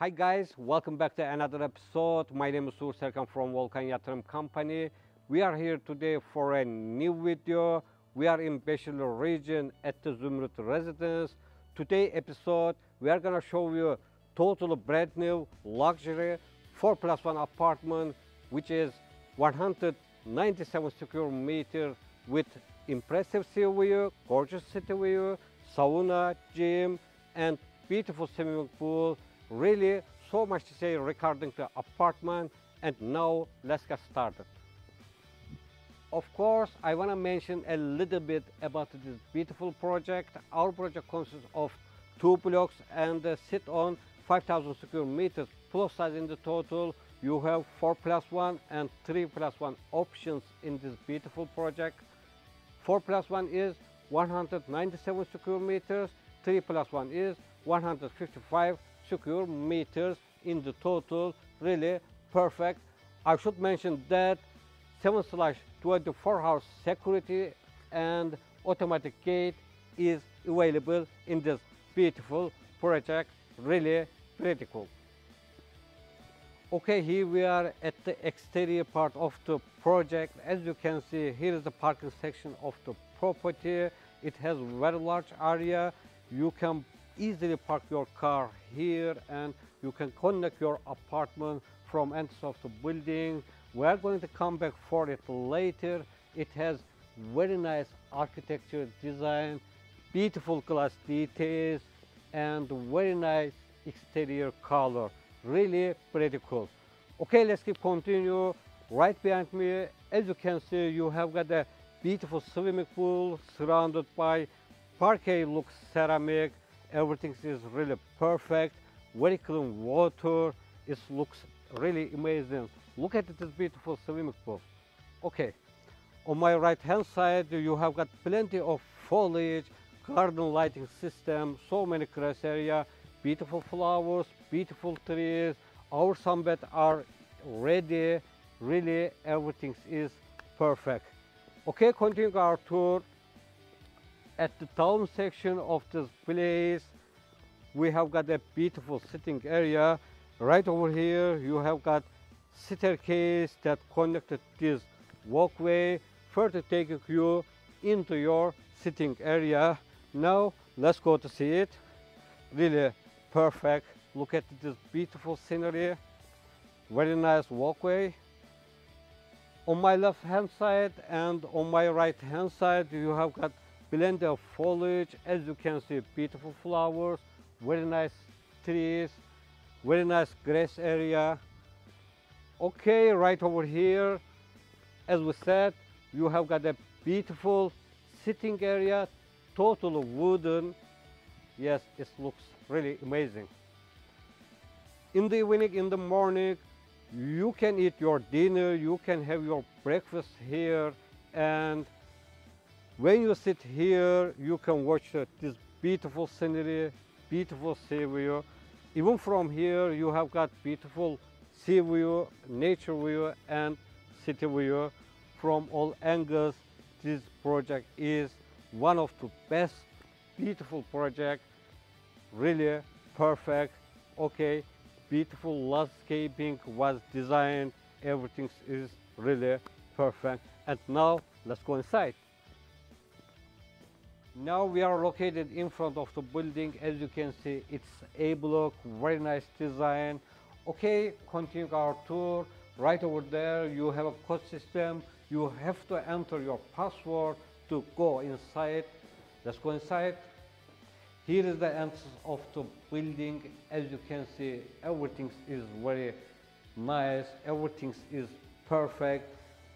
Hi guys, welcome back to another episode. My name is Uğur Serkan from Volkan Yatırım Company. We are here today for a new video. We are in Beşiktaş region at the Zümrüt residence. Today episode, we are gonna show you totally brand new luxury 4 plus 1 apartment which is 197 square meter with impressive sea view, gorgeous city view, sauna, gym, and beautiful swimming pool. Really, so much to say regarding the apartment. And now, let's get started. Of course, I want to mention a little bit about this beautiful project. Our project consists of two blocks and uh, sit on 5,000 square meters plus size in the total. You have 4 plus 1 and 3 plus 1 options in this beautiful project. 4 plus 1 is 197 square meters, 3 plus 1 is 155 square meters in the total, really perfect. I should mention that 7 slash 24 hour security and automatic gate is available in this beautiful project, really pretty cool. Okay, here we are at the exterior part of the project. As you can see, here is the parking section of the property. It has very large area. You can easily park your car here and you can connect your apartment from entrance of the building. We are going to come back for it later. It has very nice architecture design, beautiful glass details, and very nice exterior color. Really pretty cool. Okay, let's keep continue. Right behind me, as you can see, you have got a beautiful swimming pool surrounded by parquet look ceramic. Everything is really perfect. Very clean water. It looks really amazing. Look at this beautiful swimming pool. Okay, on my right hand side, you have got plenty of foliage, garden lighting system, so many grass area, beautiful flowers, beautiful trees. Our sunbed are ready. Really, everything is perfect. Okay, continue our tour. At the town section of this place, we have got a beautiful sitting area. Right over here, you have got staircase that connected this walkway, further taking you into your sitting area. Now, let's go to see it. Really perfect. Look at this beautiful scenery. Very nice walkway. On my left hand side and on my right hand side, you have got plenty of foliage. As you can see, beautiful flowers, very nice trees, very nice grass area. Okay, right over here, as we said, you have got a beautiful sitting area, totally wooden. Yes, it looks really amazing. In the evening, in the morning, you can eat your dinner, you can have your breakfast here, and when you sit here, you can watch uh, this beautiful scenery, beautiful sea view. Even from here, you have got beautiful sea view, nature view, and city view from all angles. This project is one of the best, beautiful project, really perfect. Okay, beautiful landscaping was designed. Everything is really perfect. And now let's go inside. Now we are located in front of the building. As you can see, it's A block, very nice design. Okay, continue our tour. Right over there, you have a code system. You have to enter your password to go inside. Let's go inside. Here is the entrance of the building. As you can see, everything is very nice. Everything is perfect,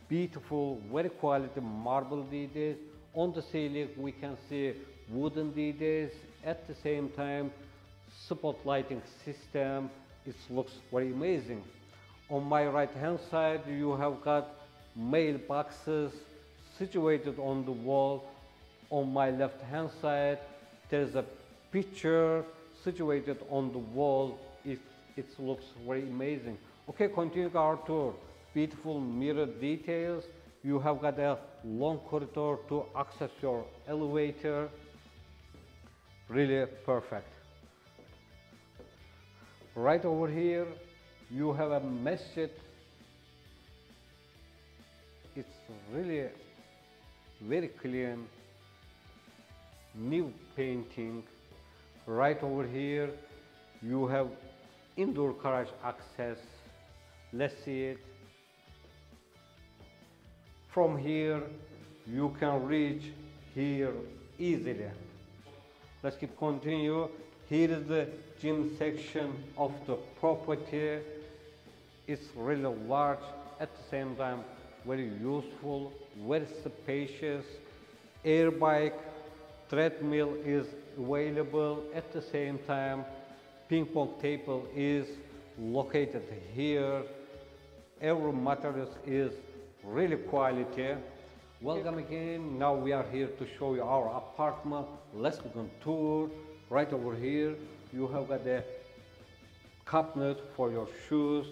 beautiful, very quality marble details. On the ceiling, we can see wooden details. At the same time, spotlighting system. It looks very amazing. On my right hand side, you have got mailboxes situated on the wall. On my left hand side, there's a picture situated on the wall. It, it looks very amazing. Okay, continue our tour. Beautiful mirror details. You have got a long corridor to access your elevator. Really perfect. right over here you have a masjid. It's really very clean. New painting. Right over here you have indoor garage access. Let's see it from here you can reach here easily. Let's keep continue. Here is the gym section of the property. It's really large at the same time very useful very spacious. Air bike treadmill is available. At the same time ping pong table is located here. Every material is really quality welcome again now we are here to show you our apartment let's begin tour right over here you have got the cabinet for your shoes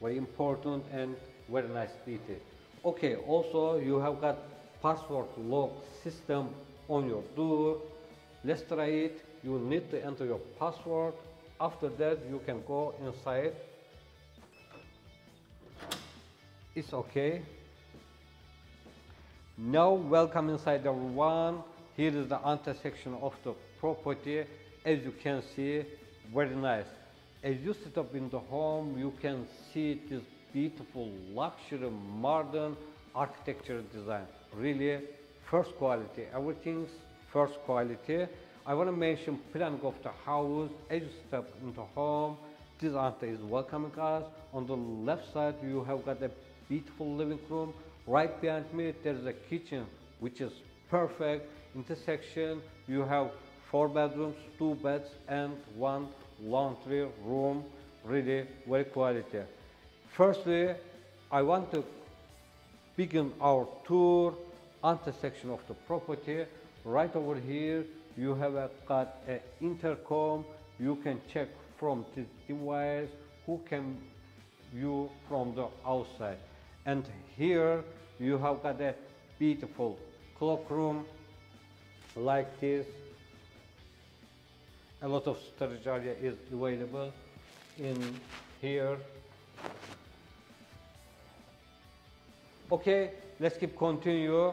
very important and very nice detail okay also you have got password lock system on your door. Let's try it. You need to enter your password. After that, you can go inside. It's okay. Now, welcome inside the one. Here is the intersection of the property. As you can see, very nice. As you sit up in the home, you can see this beautiful luxury modern architecture design. Really first quality, everything's first quality. I want to mention planning of the house as you step into home. This answer is welcoming us. On the left side, you have got a beautiful living room. Right behind me, there is a kitchen, which is perfect. Intersection, you have four bedrooms, two beds, and one laundry room. Really very quality. Firstly, I want to begin our tour intersection of the property. Right over here, you have a, got an intercom. You can check from this device who can view from the outside. And here you have got a beautiful clock room like this. A lot of storage area is available in here. Okay, let's keep continue.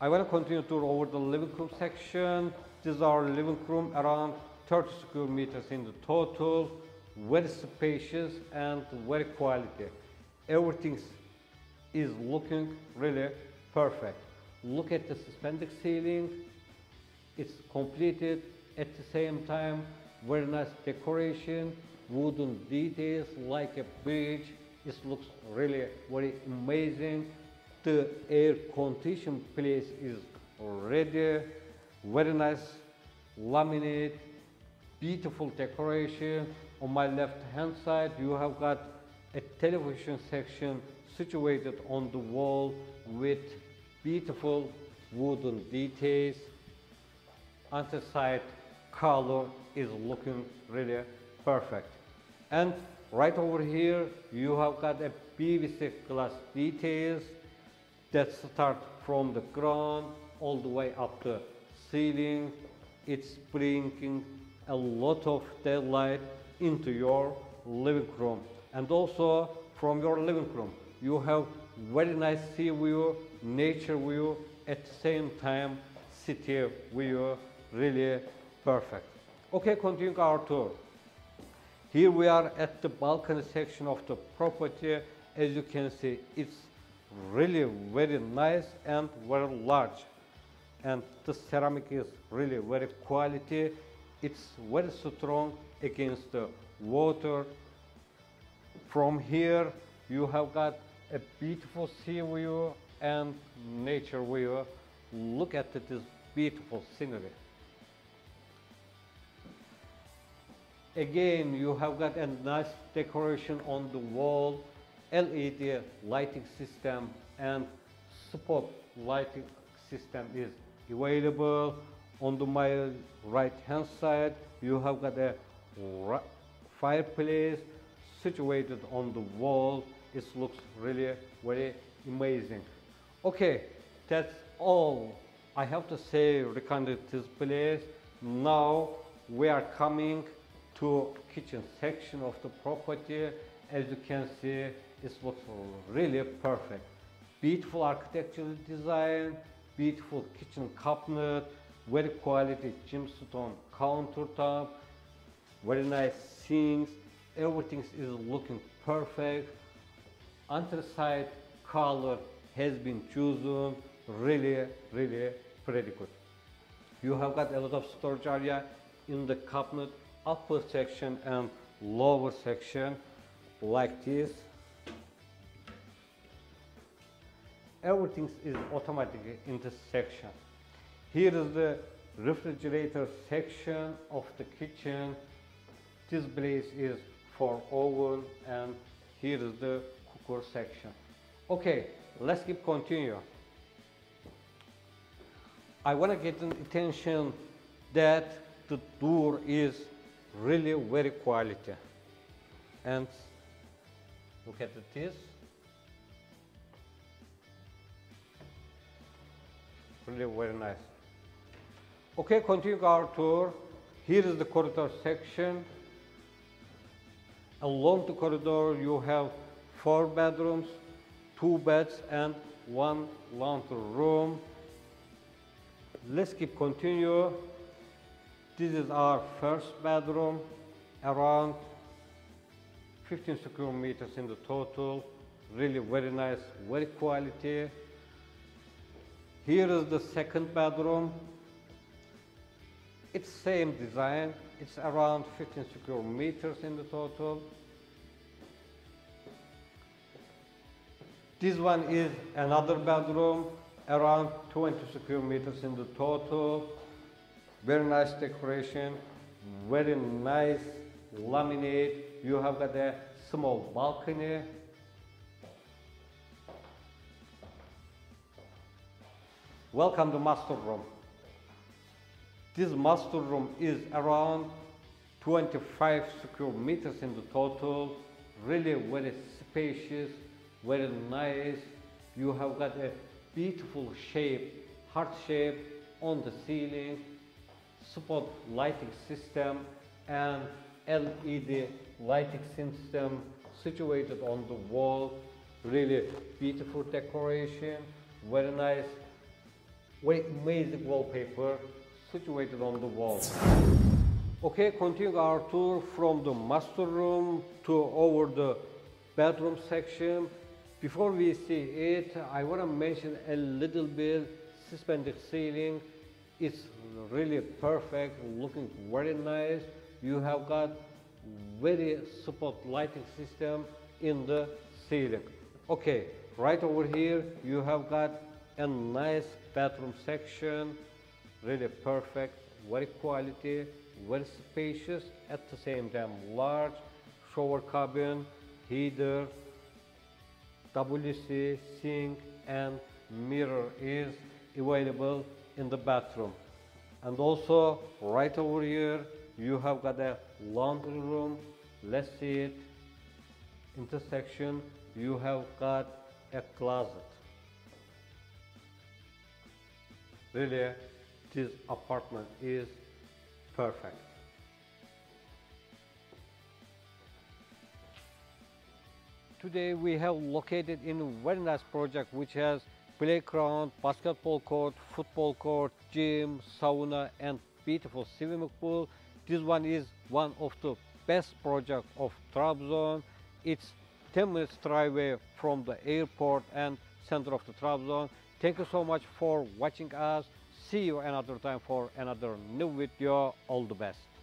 I want to continue to over the living room section. This is our living room, around 30 square meters in the total. Very spacious and very quality. Everything is looking really perfect. Look at the suspended ceiling. It's completed at the same time. Very nice decoration, wooden details like a bridge. It looks really very amazing the air condition place is ready very nice laminate beautiful decoration on my left hand side you have got a television section situated on the wall with beautiful wooden details side color is looking really perfect and right over here you have got a PVC glass details that start from the ground all the way up the ceiling. It's bringing a lot of daylight into your living room. And also from your living room, you have very nice sea view, nature view, at the same time city view, really perfect. Okay, continuing our tour. Here we are at the balcony section of the property. As you can see, it's really very nice and very large and the ceramic is really very quality it's very strong against the water from here you have got a beautiful sea view and nature view look at this beautiful scenery again you have got a nice decoration on the wall LED lighting system and spot lighting system is available. On the my right hand side, you have got a fireplace situated on the wall. It looks really very amazing. Okay, that's all I have to say regarding this place. Now we are coming to kitchen section of the property. As you can see, it looks really perfect. Beautiful architectural design, beautiful kitchen cabinet, very quality gemstone countertop, very nice sinks, everything is looking perfect. Anthracite color has been chosen, really, really pretty good. You have got a lot of storage area in the cabinet, upper section and lower section like this. Everything is automatic in this section. Here is the refrigerator section of the kitchen. This place is for oven and here is the cooker section. Okay, let's keep continue. I want to get an attention that the door is really very quality. And look at this. Really very nice. Okay, continue our tour. Here is the corridor section. Along the corridor, you have four bedrooms, two beds, and one laundry room. Let's keep continue. This is our first bedroom, around 15 square meters in the total. Really very nice, very quality. Here is the second bedroom. It's same design. It's around 15 square meters in the total. This one is another bedroom, around 20 square meters in the total. Very nice decoration, very nice laminate. You have got a small balcony. Welcome to master room. This master room is around 25 square meters in the total. Really very spacious, very nice. You have got a beautiful shape, heart shape on the ceiling spot lighting system and LED lighting system situated on the wall. Really beautiful decoration, very nice, very amazing wallpaper situated on the wall. Okay, continue our tour from the master room to over the bedroom section. Before we see it, I want to mention a little bit suspended ceiling. It's really perfect, looking very nice. You have got very support lighting system in the ceiling. Okay, right over here you have got a nice bathroom section, really perfect, very quality, very spacious, at the same time large, shower cabin, heater, WC, sink and mirror is available in the bathroom. And also right over here, you have got a laundry room. Let's see it. Intersection, you have got a closet. Really, this apartment is perfect. Today we have located in a very nice project which has playground, basketball court, football court, gym, sauna and beautiful swimming pool. This one is one of the best project of Trabzon. It's 10 minutes drive away from the airport and center of the Trabzon. Thank you so much for watching us. See you another time for another new video. All the best.